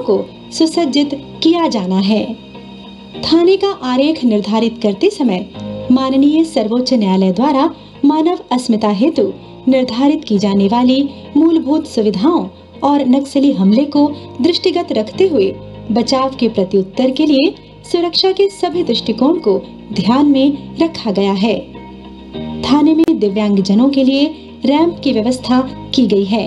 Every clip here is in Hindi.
को सुसज्जित किया जाना है। थाने का आरेख निर्धारित करते समय माननीय सर्वोच्च न्यायालय द्वारा मानव अस्मिता हेतु निर्धारित की जाने वाली मूलभूत सुविधाओं और नक्सली हमले को दृष्टिगत रखते हुए बचाव के प्रत्युत्तर के लिए सुरक्षा के सभी दृष्टिकोण को ध्यान में रखा गया है। थाने में दिव्यांग जनों के लिए रैंप की व्यवस्था की गई है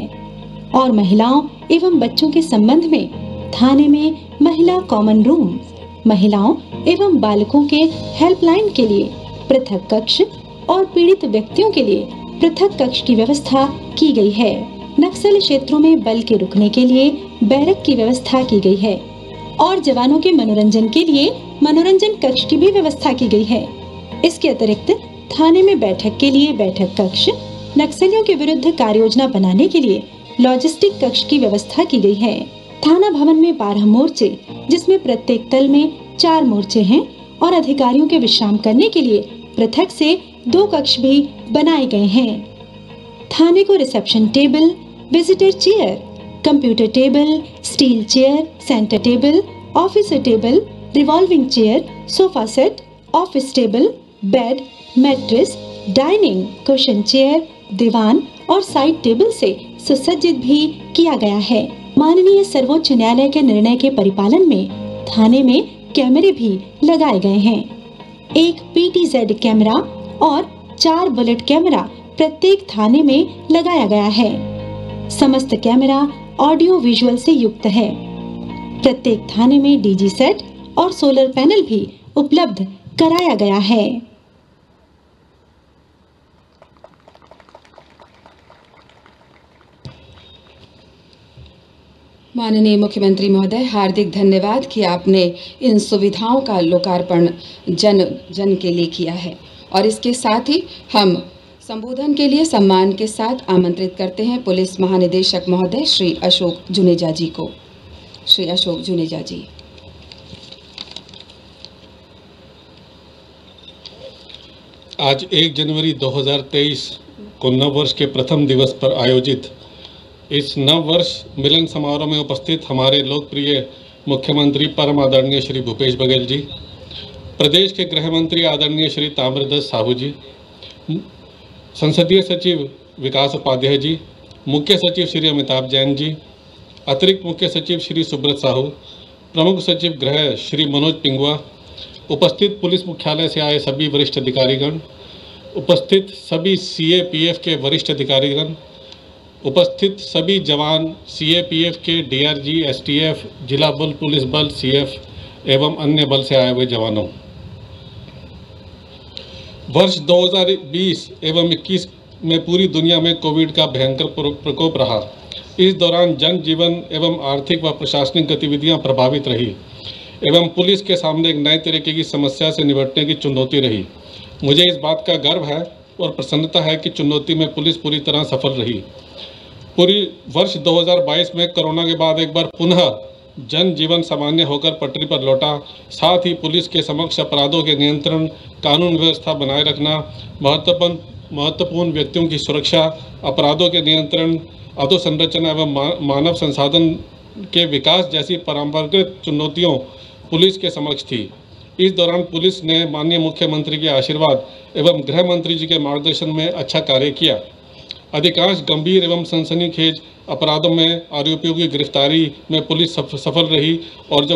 और महिलाओं एवं बच्चों के संबंध में थाने में महिला कॉमन रूम महिलाओं एवं बालकों के हेल्पलाइन के लिए पृथक कक्ष और पीड़ित व्यक्तियों के लिए पृथक कक्ष की व्यवस्था की गई है। नक्सल क्षेत्रों में बल के रुकने के लिए बैरक की व्यवस्था की गई है और जवानों के मनोरंजन के लिए मनोरंजन कक्ष की भी व्यवस्था की गई है। इसके अतिरिक्त थाने में बैठक के लिए बैठक कक्ष, नक्सलियों के विरुद्ध कार्य योजना बनाने के लिए लॉजिस्टिक कक्ष की व्यवस्था की गई है। थाना भवन में बारह मोर्चे, जिसमें प्रत्येक तल में चार मोर्चे हैं और अधिकारियों के विश्राम करने के लिए पृथक से दो कक्ष भी बनाए गए हैं। थाने को reception table, visitor chair, computer table, steel chair, centre table, officer table, revolving chair, sofa set, office table, bed, mattress, dining, cushion chair, दीवान और साइड टेबल से सुसज्जित भी किया गया है। माननीय सर्वोच्च न्यायालय के निर्णय के परिपालन में थाने में कैमरे भी लगाए गए हैं। एक पीटीजेड कैमरा और चार बुलेट कैमरा प्रत्येक थाने में लगाया गया है। समस्त कैमरा ऑडियो विजुअल से युक्त है। प्रत्येक थाने में डीजी सेट और सोलर पैनल भी उपलब्ध कराया गया है। माननीय मुख्यमंत्री महोदय, हार्दिक धन्यवाद कि आपने इन सुविधाओं का लोकार्पण जन जन के लिए किया है। और इसके साथ ही हम संबोधन के लिए सम्मान के साथ आमंत्रित करते हैं पुलिस महानिदेशक महोदय श्री अशोक जुनेजा जी को। श्री अशोक जुनेजा जी। आज एक जनवरी 2023 को नव वर्ष के प्रथम दिवस पर आयोजित इस नव वर्ष मिलन समारोह में उपस्थित हमारे लोकप्रिय मुख्यमंत्री परम आदरणीय श्री भूपेश बघेल जी, प्रदेश के गृह मंत्री आदरणीय श्री ताम्रध्वज साहू जी, संसदीय सचिव विकास उपाध्याय जी, मुख्य सचिव श्री अमिताभ जैन जी, अतिरिक्त मुख्य सचिव श्री सुब्रत साहू, प्रमुख सचिव गृह श्री मनोज पिंगुआ, उपस्थित पुलिस मुख्यालय से आए सभी वरिष्ठ अधिकारीगण, उपस्थित सभी सीएपीएफ के वरिष्ठ अधिकारीगण उपस्थित सभी जवान सीएपीएफ के डीआरजी एसटीएफ जिला बल, पुलिस बल सीएफ एवं अन्य बल से आए हुए जवानों। वर्ष 2020 एवं 21 में पूरी दुनिया में कोविड का भयंकर प्रकोप रहा। इस दौरान जनजीवन एवं आर्थिक व प्रशासनिक गतिविधियाँ प्रभावित रही एवं पुलिस के सामने एक नए तरीके की समस्या से निपटने की चुनौती रही। मुझे इस बात का गर्व है और प्रसन्नता है कि चुनौती में पुलिस पूरी तरह सफल रही। पूरी वर्ष 2022 में कोरोना के बाद एक बार पुनः जन जीवन सामान्य होकर पटरी पर लौटा। साथ ही पुलिस के समक्ष अपराधों के नियंत्रण, कानून व्यवस्था बनाए रखना, महत्वपूर्ण महत्वपूर्ण व्यक्तियों की सुरक्षा, अपराधों के नियंत्रण, अधोसंरचना एवं मानव संसाधन के विकास जैसी परंपरागत चुनौतियों पुलिस के समक्ष थी। इस दौरान पुलिस ने माननीय मुख्यमंत्री के आशीर्वाद एवं गृह मंत्री जी के मार्गदर्शन में अच्छा कार्य किया। अधिकांश गंभीर एवं सनसनीखेज अपराधों में आरोपियों की गिरफ्तारी में पुलिस सफल रही और जो